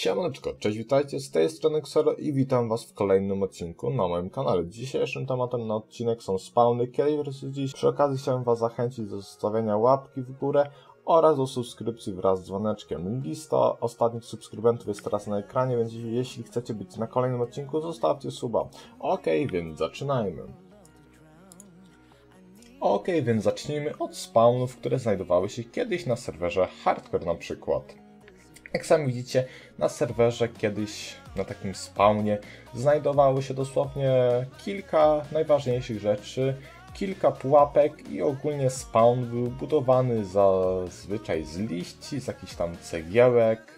Siemaneczko, cześć, witajcie, z tej strony Xero i witam was w kolejnym odcinku na moim kanale. Dzisiejszym tematem na odcinek są spawny vs dziś. Przy okazji chciałem was zachęcić do zostawienia łapki w górę oraz do subskrypcji wraz z dzwoneczkiem. Lista ostatnich subskrybentów jest teraz na ekranie, więc jeśli chcecie być na kolejnym odcinku, zostawcie suba. Ok, więc zaczynajmy. Ok, więc zacznijmy od spawnów, które znajdowały się kiedyś na serwerze Hardcore na przykład. Jak sami widzicie, na serwerze kiedyś na takim spawnie znajdowało się dosłownie kilka najważniejszych rzeczy, kilka pułapek i ogólnie spawn był budowany zazwyczaj z liści, z jakichś tam cegiełek,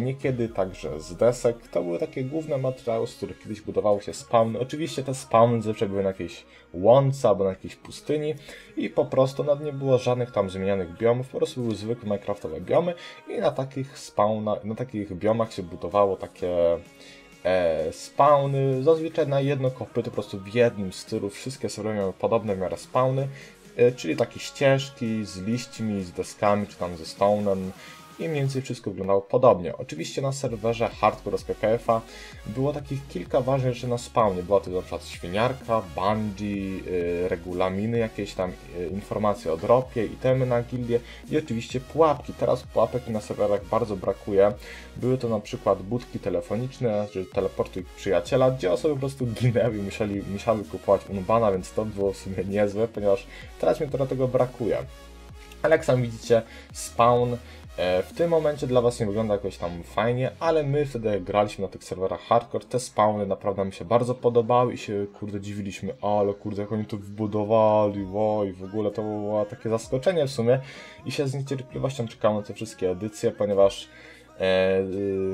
niekiedy także z desek. To były takie główne materiały, z których kiedyś budowało się spawny. Oczywiście te spawny zawsze były na jakiejś łące albo na jakiejś pustyni i po prostu nad nie było żadnych tam zmienianych biomów, po prostu były zwykłe minecraftowe biomy i na takich spawna, na takich biomach się budowało takie e, spawny, zazwyczaj na jedno kopyto, po prostu w jednym stylu, wszystkie sobie miały podobne w miarę spawny, e, czyli takie ścieżki z liśćmi, z deskami, czy tam ze stone'em, i mniej więcej wszystko wyglądało podobnie. Oczywiście na serwerze Hardcore z PKF-a było takich kilka ważnych rzeczy na spawnie. Była to na przykład świniarka, bungee, yy, regulaminy, jakieś tam yy, informacje o dropie, itemy na gildie i oczywiście pułapki. Teraz pułapek na serwerach bardzo brakuje. Były to na przykład budki telefoniczne, czyli teleportuj przyjaciela, gdzie osoby po prostu ginęły i musieli, musiały kupować unbana, więc to było w sumie niezłe, ponieważ teraz mi to tego brakuje. Ale jak sami widzicie, spawn w tym momencie dla Was nie wygląda jakoś tam fajnie, ale my wtedy jak graliśmy na tych serwerach hardcore, te spawny naprawdę mi się bardzo podobały i się kurde dziwiliśmy, ale kurde jak oni to wbudowali, oj, w ogóle to było takie zaskoczenie w sumie. I się z niecierpliwością czekamy na te wszystkie edycje, ponieważ e,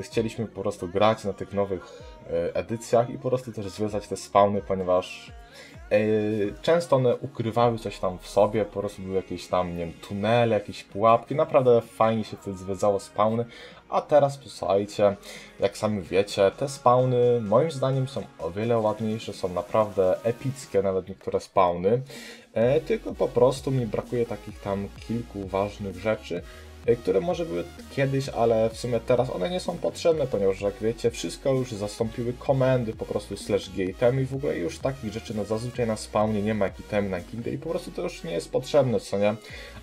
chcieliśmy po prostu grać na tych nowych e, edycjach i po prostu też związać te spawny, ponieważ E, często one ukrywały coś tam w sobie, po prostu były jakieś tam, nie wiem, tunele, jakieś pułapki, naprawdę fajnie się wtedy zwiedzało spawny, a teraz posłuchajcie, jak sami wiecie, te spawny moim zdaniem są o wiele ładniejsze, są naprawdę epickie, nawet niektóre spawny, e, tylko po prostu mi brakuje takich tam kilku ważnych rzeczy, Y, które może były kiedyś, ale w sumie teraz one nie są potrzebne, ponieważ jak wiecie, wszystko już zastąpiły komendy po prostu slash gate'em i w ogóle już takich rzeczy no zazwyczaj na spawnie nie ma jak itemy na gildę i po prostu to już nie jest potrzebne, co nie?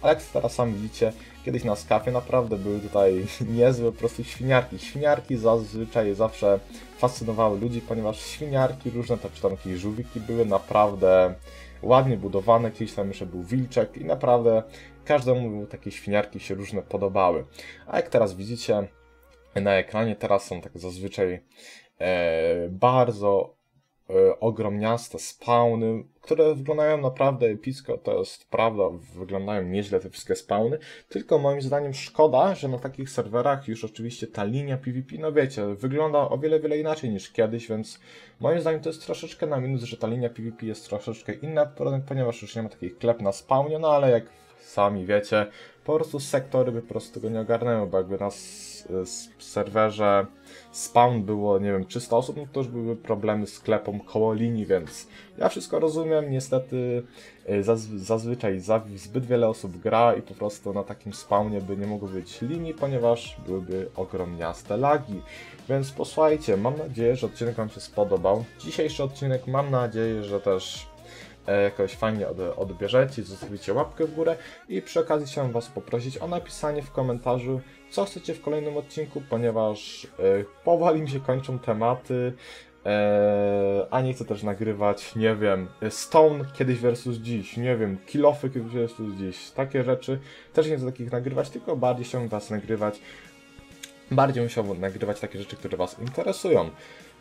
Ale jak teraz sami widzicie, kiedyś na skafie naprawdę były tutaj niezłe po prostu świniarki. Świniarki zazwyczaj zawsze fascynowały ludzi, ponieważ świniarki różne, czy tam jakieś żółwiki były naprawdę ładnie budowane, kiedyś tam jeszcze był wilczek i naprawdę każdemu takie świniarki się różne podobały. A jak teraz widzicie na ekranie, teraz są tak zazwyczaj e, bardzo e, ogromniaste spawny, które wyglądają naprawdę epicko, to jest prawda, wyglądają nieźle te wszystkie spawny, tylko moim zdaniem szkoda, że na takich serwerach już oczywiście ta linia PvP, no wiecie, wygląda o wiele, wiele inaczej niż kiedyś, więc moim zdaniem to jest troszeczkę na minus, że ta linia PvP jest troszeczkę inna, ponieważ już nie ma takich klep na spawnie, no ale jak sami wiecie, po prostu sektory by po prostu tego nie ogarnęły, bo jakby na serwerze spawn było, nie wiem, 300 osób, no to już były problemy z sklepem koło linii, więc ja wszystko rozumiem, niestety y, zaz zazwyczaj zbyt wiele osób gra i po prostu na takim spawnie by nie mogło być linii, ponieważ byłyby ogromniaste lagi. Więc posłuchajcie, mam nadzieję, że odcinek Wam się spodobał. Dzisiejszy odcinek mam nadzieję, że też jakoś fajnie od, odbierzecie, zostawicie łapkę w górę i przy okazji chciałem Was poprosić o napisanie w komentarzu, co chcecie w kolejnym odcinku, ponieważ e, powoli mi się kończą tematy, e, a nie chcę też nagrywać, nie wiem, Stone kiedyś versus dziś, nie wiem, Kilofy kiedyś versus dziś, takie rzeczy. Też nie chcę takich nagrywać, tylko bardziej chciałbym Was nagrywać bardziej musiał nagrywać takie rzeczy, które Was interesują.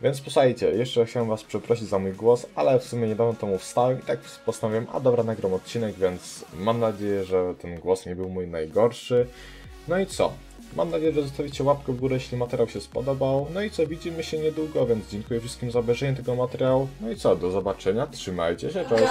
Więc posłuchajcie, jeszcze chciałem Was przeprosić za mój głos, ale w sumie niedawno temu wstałem i tak postanowiłem, a dobra, nagram odcinek, więc mam nadzieję, że ten głos nie był mój najgorszy. No i co? Mam nadzieję, że zostawicie łapkę w górę, jeśli materiał się spodobał. No i co, widzimy się niedługo, więc dziękuję wszystkim za obejrzenie tego materiału. No i co, do zobaczenia, trzymajcie się, cześć!